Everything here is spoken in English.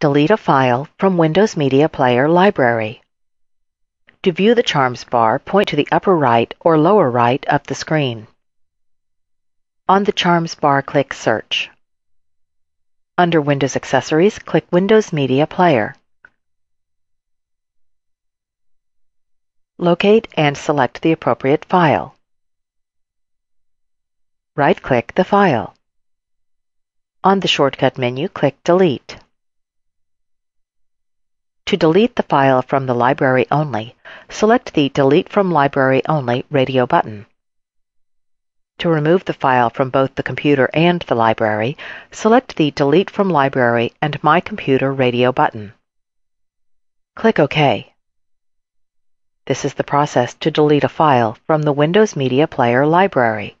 Delete a file from Windows Media Player Library. To view the Charms bar, point to the upper right or lower right of the screen. On the Charms bar, click Search. Under Windows Accessories, click Windows Media Player. Locate and select the appropriate file. Right-click the file. On the shortcut menu, click Delete. To delete the file from the library only, select the Delete from Library Only radio button. To remove the file from both the computer and the library, select the Delete from Library and My Computer radio button. Click OK. This is the process to delete a file from the Windows Media Player library.